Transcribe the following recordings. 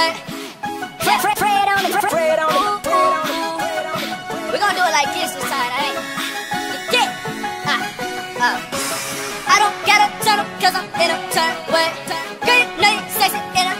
what? Fred, Fred, Fred on it, Fred, Fred on it. We're gonna do it like this this time, alright? Get! Uh, uh. I don't gotta turn up cause I'm in a turn, what? Good night, sexy in a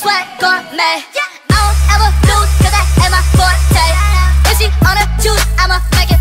sweat gourmet yeah. I won't ever lose cause I am my forte If she wanna choose, I'ma make it